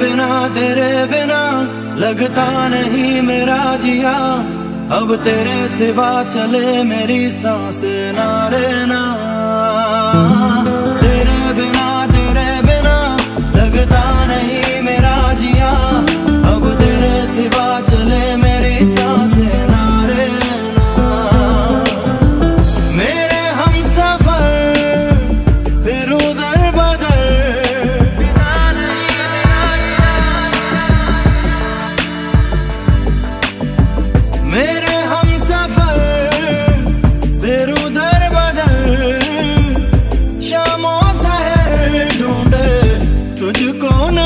بنا تیرے بنا لگتا نہیں میرا جیا۔ اب تیرے سوا چلے میری سانس نہ رہنا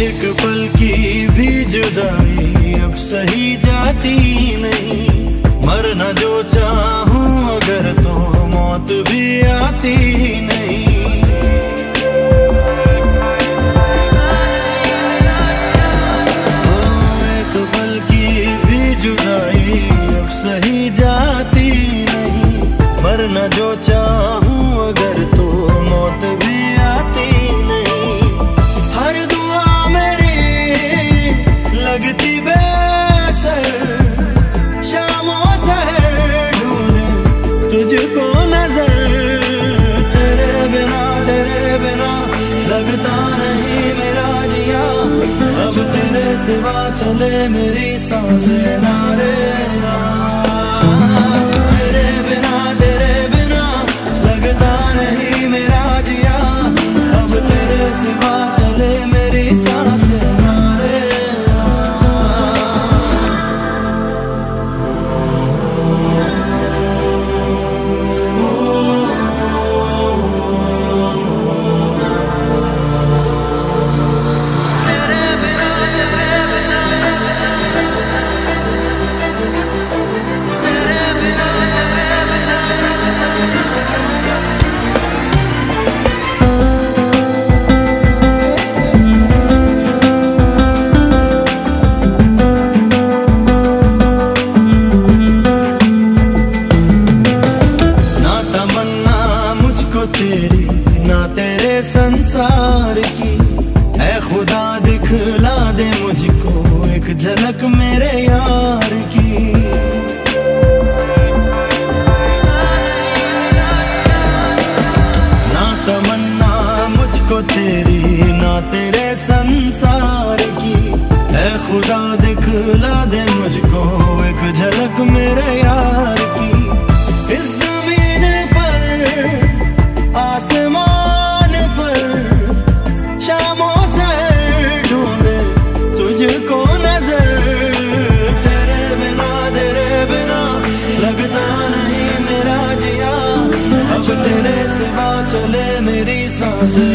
ایک پل کی بھی جدائی اب سہی جاتی نہیں۔ مرنا جو چاہ سوا چلے میری سانسیں نارے دلا دے مجھ کو ایک جھلک میرے یار کی۔ نہ تمنا مجھ کو تیری نہ تیرے سنسار کی۔ اے خدا دکھلا دے houses